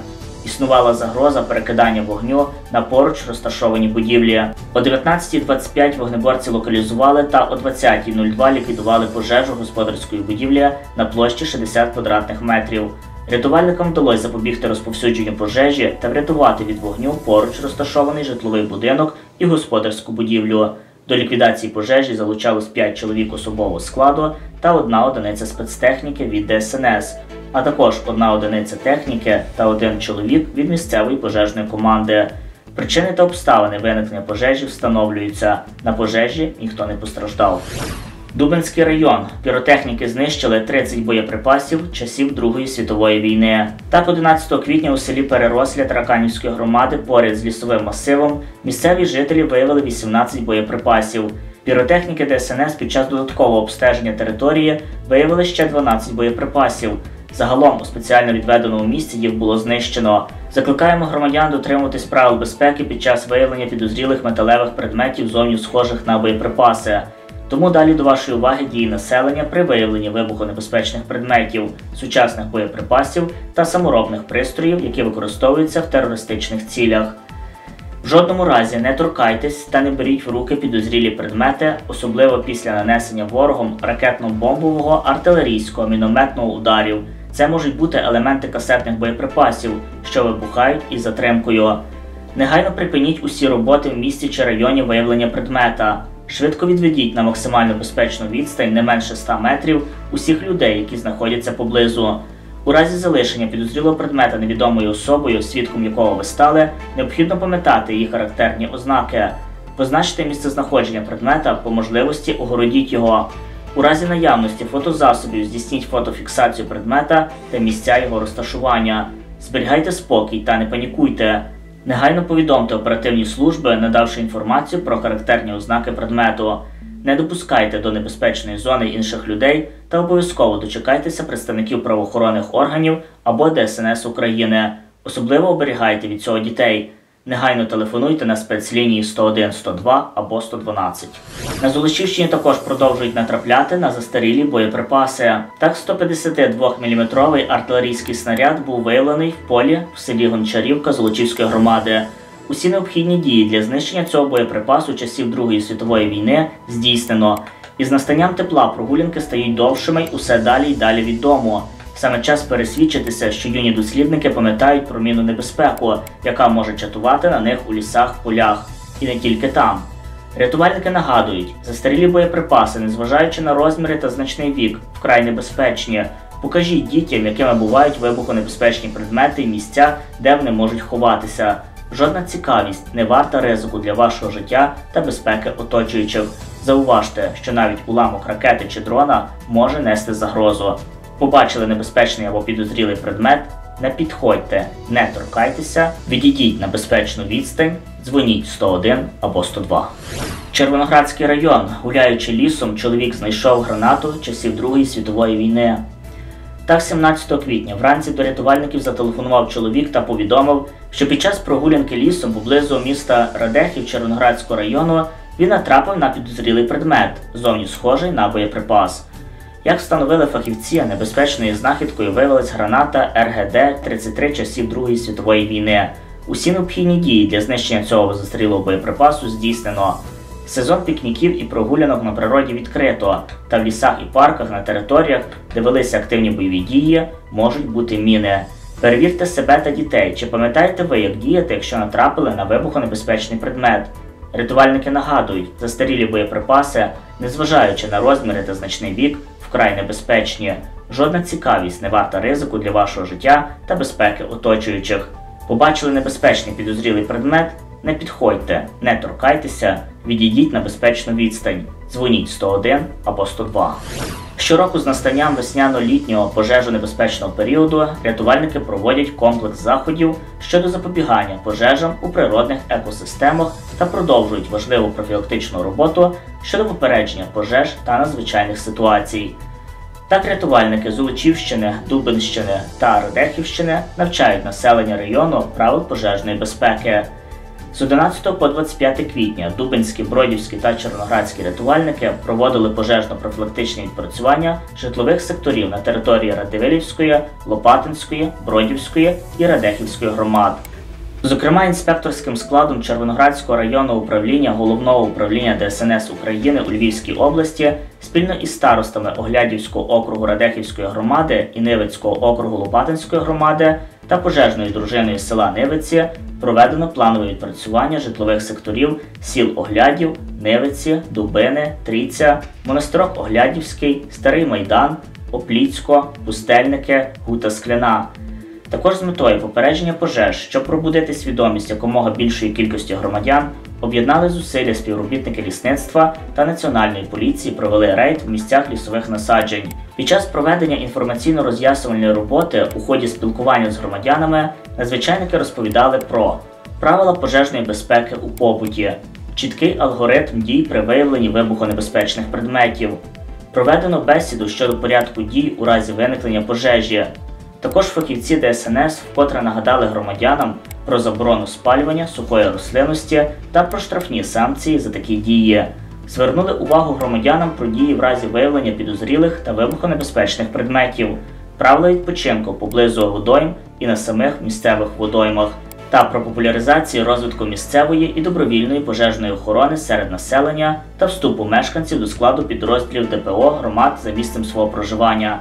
Існувала загроза перекидання вогню на поруч розташовані будівлі. О 19.25 вогнеборці локалізували та о 20.02 ліквідували пожежу господарської будівлі на площі 60 квадратних метрів. Рятувальникам вдалося запобігти розповсюдженню пожежі та врятувати від вогню поруч розташований житловий будинок і господарську будівлю. До ліквідації пожежі залучалось 5 чоловік особового складу та одна одиниця спецтехніки від ДСНС, а також одна одиниця техніки та один чоловік від місцевої пожежної команди. Причини та обставини виникнення пожежі встановлюються. На пожежі ніхто не постраждав. Дубинський район. Піротехніки знищили 30 боєприпасів часів Другої світової війни. Так, 11 квітня у селі Переросля Тараканівської громади поряд з лісовим масивом місцеві жителі виявили 18 боєприпасів. Піротехніки ДСНС під час додаткового обстеження території виявили ще 12 боєприпасів. Загалом у спеціально відведеному місці їх було знищено. Закликаємо громадян дотримуватись правил безпеки під час виявлення підозрілих металевих предметів зовні схожих на боєприпаси. Тому далі до вашої уваги дії населення при виявленні вибухонебезпечних предметів, сучасних боєприпасів та саморобних пристроїв, які використовуються в терористичних цілях. В жодному разі не торкайтесь та не беріть в руки підозрілі предмети, особливо після нанесення ворогом ракетно-бомбового, артилерійського, мінометного ударів. Це можуть бути елементи касетних боєприпасів, що вибухають із затримкою. Негайно припиніть усі роботи в місті чи районі виявлення предмета. Швидко відведіть на максимально безпечну відстань не менше 100 метрів усіх людей, які знаходяться поблизу. У разі залишення підозрілого предмета невідомою особою, свідком якого ви стали, необхідно пам'ятати її характерні ознаки, позначити місце знаходження предмета, по можливості огородіть його. У разі наявності фотозасобів здійсніть фотофіксацію предмета та місця його розташування. Зберігайте спокій та не панікуйте. Негайно повідомте оперативні служби, надавши інформацію про характерні ознаки предмету. Не допускайте до небезпечної зони інших людей та обов'язково дочекайтеся представників правоохоронних органів або ДСНС України. Особливо оберігайте від цього дітей. Негайно телефонуйте на спецлінії 101 102 або 112. На Золочівщині також продовжують натрапляти на застарілі боєприпаси. Так, 152 мм артилерійський снаряд був виявлений в полі в селі Гончарівка Золочівської громади. Усі необхідні дії для знищення цього боєприпасу часів Другої світової війни здійснено. Із настанням тепла прогулянки стають довшими усе далі й далі від дому. Саме час пересвідчитися, що юні дослідники пам'ятають про мінну небезпеку, яка може чатувати на них у лісах, полях, і не тільки там. Рятувальники нагадують, застарілі боєприпаси, незважаючи на розміри та значний вік, вкрай небезпечні. Покажіть дітям, якими бувають вибухонебезпечні предмети і місця, де вони можуть ховатися. Жодна цікавість не варта ризику для вашого життя та безпеки оточуючих. Зауважте, що навіть уламок ракети чи дрона може нести загрозу. Побачили небезпечний або підозрілий предмет, не підходьте, не торкайтеся, відійдіть на безпечну відстань, дзвоніть 101 або 102. Червоноградський район, гуляючи лісом, чоловік знайшов гранату часів Другої світової війни. Так, 17 квітня вранці до рятувальників зателефонував чоловік та повідомив, що під час прогулянки лісом поблизу міста Радехів Червоноградського району він натрапив на підозрілий предмет, зовні схожий на боєприпас. Як встановили фахівці, небезпечною знахідкою виявилась граната РГД-33 часів Другої світової війни. Усі необхідні дії для знищення цього застарілого боєприпасу здійснено. Сезон пікніків і прогулянок на природі відкрито, та в лісах і парках на територіях, де велися активні бойові дії, можуть бути міни. Перевірте себе та дітей, чи пам'ятаєте ви, як діяти, якщо натрапили на вибухонебезпечний предмет. Рятувальники нагадують, застарілі боєприпаси, незважаючи на розміри та значний вік, вкрай небезпечні. Жодна цікавість не варта ризику для вашого життя та безпеки оточуючих. Побачили небезпечний підозрілий предмет, не підходьте, не торкайтеся, відійдіть на безпечну відстань, дзвоніть 101 або 102. Щороку з настанням весняно-літнього пожежонебезпечного періоду рятувальники проводять комплекс заходів щодо запобігання пожежам у природних екосистемах та продовжують важливу профілактичну роботу щодо попередження пожеж та надзвичайних ситуацій. Так рятувальники з Золочівщини, Дубинщини та Радехівщини навчають населення району правил пожежної безпеки. З 11 по 25 квітня Дубинські, Бродівські та Чорноградські рятувальники проводили пожежно-профілактичні відпрацювання житлових секторів на території Радивилівської, Лопатинської, Бродівської і Радехівської громад. Зокрема, інспекторським складом Червоноградського районного управління головного управління ДСНС України у Львівській області спільно із старостами Оглядівського округу Радехівської громади і Нивицького округу Лопатинської громади та пожежною дружиною села Нивиці проведено планове відпрацювання житлових секторів сіл Оглядів, Нивиці, Дубини, Трійця, Монастирок Оглядівський, Старий Майдан, Опліцько, Пустельники, Гута Скляна. Також з метою попередження пожеж, щоб пробудити свідомість якомога більшої кількості громадян, об'єднали зусилля співробітники лісництва та національної поліції провели рейд в місцях лісових насаджень. Під час проведення інформаційно-роз'ясувальної роботи у ході спілкування з громадянами надзвичайники розповідали про правила пожежної безпеки у побуті, чіткий алгоритм дій при виявленні вибухонебезпечних предметів. Проведено бесіду щодо порядку дій у разі виникнення пожежі. Також фахівці ДСНС вкотре нагадали громадянам про заборону спалювання сухої рослинності та про штрафні санкції за такі дії. Звернули увагу громадянам про дії в разі виявлення підозрілих та вибухонебезпечних предметів, правила відпочинку поблизу водойм і на самих місцевих водоймах, та про популяризацію розвитку місцевої і добровільної пожежної охорони серед населення та вступу мешканців до складу підрозділів ДПО громад за місцем свого проживання.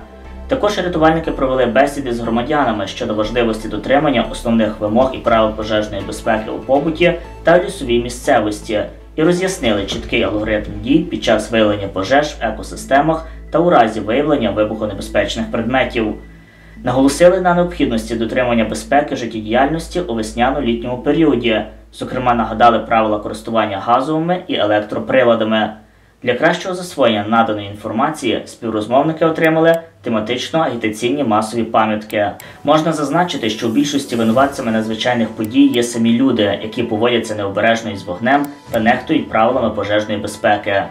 Також рятувальники провели бесіди з громадянами щодо важливості дотримання основних вимог і правил пожежної безпеки у побуті та лісовій місцевості і роз'яснили чіткий алгоритм дій під час виявлення пожеж в екосистемах та у разі виявлення вибухонебезпечних предметів. Наголосили на необхідності дотримання безпеки життєдіяльності у весняно-літньому періоді, зокрема нагадали правила користування газовими і електроприладами. Для кращого засвоєння наданої інформації співрозмовники отримали тематично-агітаційні масові пам'ятки. Можна зазначити, що у більшості винуватцями надзвичайних подій є самі люди, які поводяться необережно із вогнем та нехтують правилами пожежної безпеки.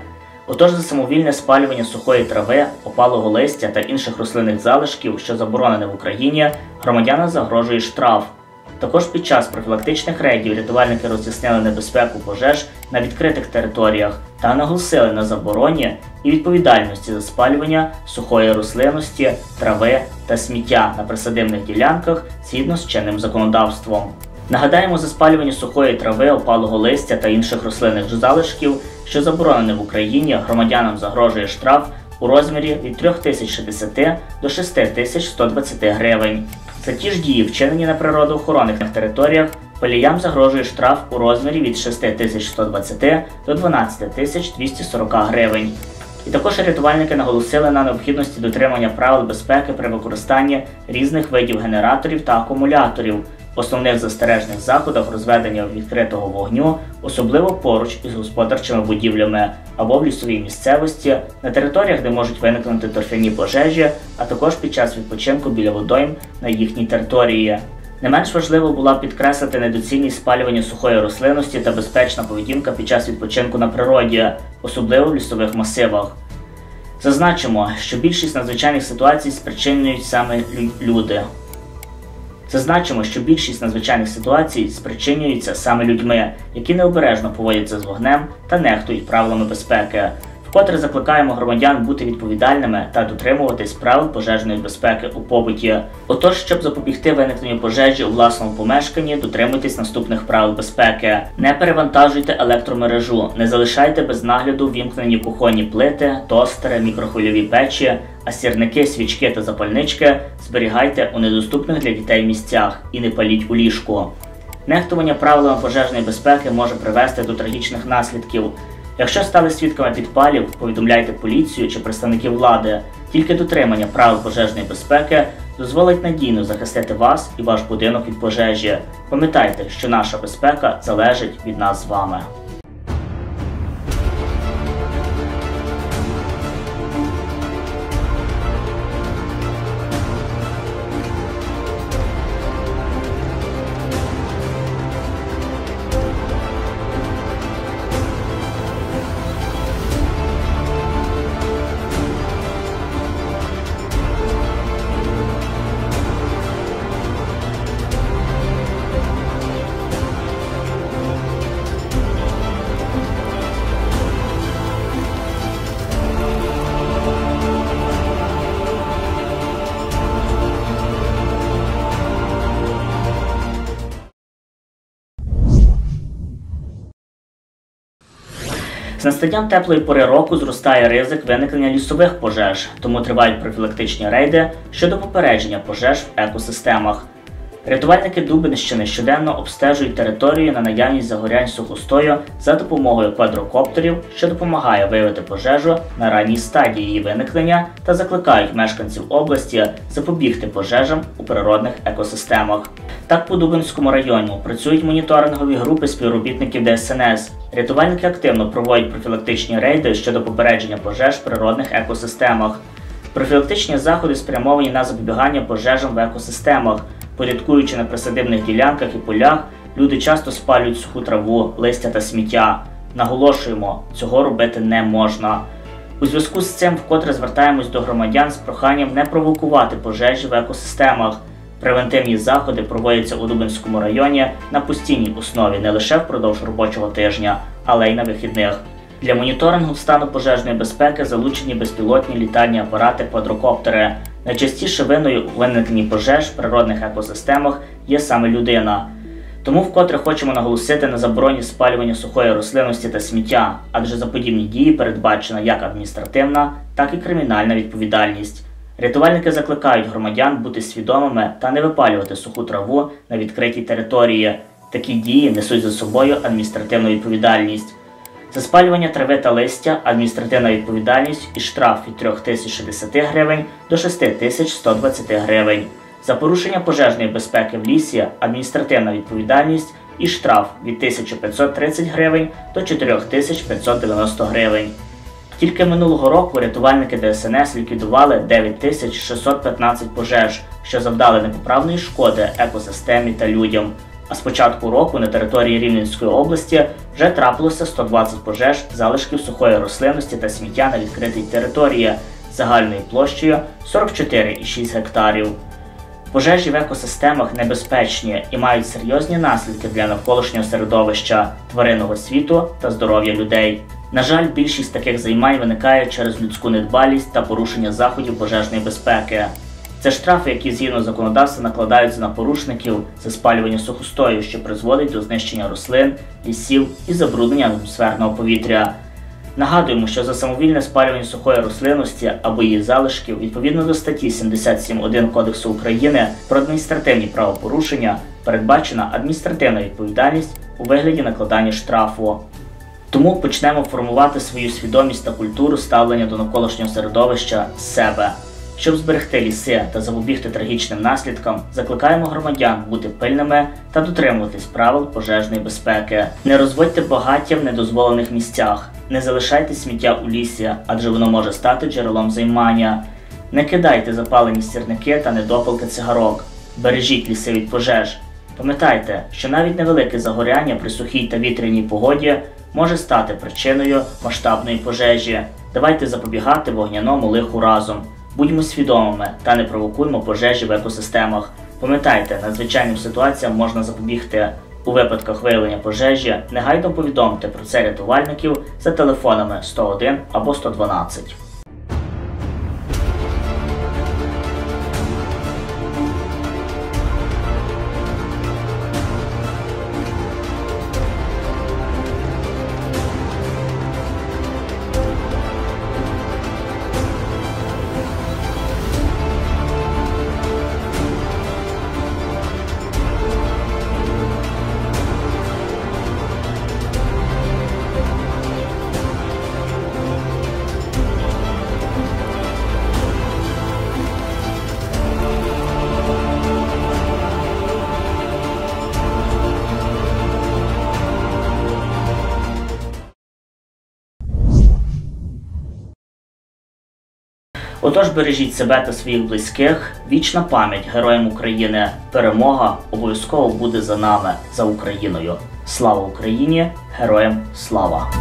Отож, за самовільне спалювання сухої трави, опалого листя та інших рослинних залишків, що заборонене в Україні, громадянам загрожує штраф. Також під час профілактичних рейдів рятувальники роз'яснили небезпеку пожеж на відкритих територіях та наголосили на забороні і відповідальності за спалювання сухої рослинності, трави та сміття на присадибних ділянках згідно з чинним законодавством. Нагадаємо, за спалювання сухої трави, опалого листя та інших рослинних залишків, що заборонене в Україні, громадянам загрожує штраф у розмірі від 3060 до 6120 гривень. За ті ж дії, вчинені на природоохоронних територіях, поліям загрожує штраф у розмірі від 6120 до 12240 гривень. І також рятувальники наголосили на необхідності дотримання правил безпеки при використанні різних видів генераторів та акумуляторів, основних застережних заходах розведення відкритого вогню, особливо поруч із господарчими будівлями або в лісовій місцевості, на територіях, де можуть виникнути торфяні пожежі, а також під час відпочинку біля водойм на їхній території. Не менш важливо було підкреслити недоцільність спалювання сухої рослинності та безпечна поведінка під час відпочинку на природі, особливо в лісових масивах. Зазначимо, що більшість надзвичайних ситуацій спричинюють саме люди. Зазначимо, що більшість надзвичайних ситуацій спричинюються саме людьми, які необережно поводяться з вогнем та нехтують правилами безпеки. Вкотре закликаємо громадян бути відповідальними та дотримуватись правил пожежної безпеки у побуті. Отож, щоб запобігти виникненню пожежі у власному помешканні, дотримуйтесь наступних правил безпеки: не перевантажуйте електромережу, не залишайте без нагляду вімкнені кухонні плити, тостери, мікрохвильові печі, а сірники, свічки та запальнички зберігайте у недоступних для дітей місцях і не паліть у ліжку. Нехтування правилами пожежної безпеки може привести до трагічних наслідків. Якщо стали свідками підпалів, повідомляйте поліцію чи представників влади. Тільки дотримання правил пожежної безпеки дозволить надійно захистити вас і ваш будинок від пожежі. Пам'ятайте, що наша безпека залежить від нас з вами. З настанням теплої пори року зростає ризик виникнення лісових пожеж, тому тривають профілактичні рейди щодо попередження пожеж в екосистемах. Рятувальники Дубинщини щоденно обстежують територію на наявність загорянь сухостою за допомогою квадрокоптерів, що допомагає виявити пожежу на ранній стадії її виникнення та закликають мешканців області запобігти пожежам у природних екосистемах. Так по Дубинському району працюють моніторингові групи співробітників ДСНС. Рятувальники активно проводять профілактичні рейди щодо попередження пожеж в природних екосистемах. Профілактичні заходи спрямовані на запобігання пожежам в екосистемах. Порядкуючи на присадибних ділянках і полях, люди часто спалюють суху траву, листя та сміття. Наголошуємо, цього робити не можна. У зв'язку з цим вкотре звертаємось до громадян з проханням не провокувати пожежі в екосистемах. Превентивні заходи проводяться у Дубинському районі на постійній основі не лише впродовж робочого тижня, але й на вихідних. Для моніторингу стану пожежної безпеки залучені безпілотні літальні апарати квадрокоптери. Найчастіше виною у виникненні пожеж в природних екосистемах є саме людина. Тому вкотре хочемо наголосити на забороні спалювання сухої рослинності та сміття, адже за подібні дії передбачена як адміністративна, так і кримінальна відповідальність. Рятувальники закликають громадян бути свідомими та не випалювати суху траву на відкритій території. Такі дії несуть за собою адміністративну відповідальність. За спалювання трави та листя адміністративна відповідальність і штраф від 3060 гривень до 6120 гривень. За порушення пожежної безпеки в лісі адміністративна відповідальність і штраф від 1530 гривень до 4590 гривень. Тільки минулого року рятувальники ДСНС ліквідували 9615 пожеж, що завдали непоправної шкоди екосистемі та людям. А з початку року на території Рівненської області вже трапилося 120 пожеж залишків сухої рослинності та сміття на відкритій території загальною площею 44,6 гектарів. Пожежі в екосистемах небезпечні і мають серйозні наслідки для навколишнього середовища, тваринного світу та здоров'я людей. На жаль, більшість таких займань виникає через людську недбалість та порушення заходів пожежної безпеки. Це штрафи, які згідно законодавства накладаються на порушників за спалювання сухостою, що призводить до знищення рослин, лісів і забруднення атмосферного повітря. Нагадуємо, що за самовільне спалювання сухої рослинності або її залишків відповідно до статті 77.1 Кодексу України про адміністративні правопорушення передбачена адміністративна відповідальність у вигляді накладання штрафу. Тому почнемо формувати свою свідомість та культуру ставлення до навколишнього середовища з себе. Щоб зберегти ліси та запобігти трагічним наслідкам, закликаємо громадян бути пильними та дотримуватись правил пожежної безпеки. Не розводьте багаття в недозволених місцях, не залишайте сміття у лісі, адже воно може стати джерелом займання. Не кидайте запалені сірники та недопалки цигарок. Бережіть ліси від пожеж. Пам'ятайте, що навіть невелике загоряння при сухій та вітряній погоді може стати причиною масштабної пожежі. Давайте запобігати вогняному лиху разом. Будьмо свідомими та не провокуємо пожежі в екосистемах. Пам'ятайте, надзвичайним ситуаціям можна запобігти. У випадках виявлення пожежі негайно повідомте про це рятувальників за телефонами 101 або 112. Отож бережіть себе та своїх близьких. Вічна пам'ять героям України. Перемога обов'язково буде за нами, за Україною. Слава Україні! Героям слава!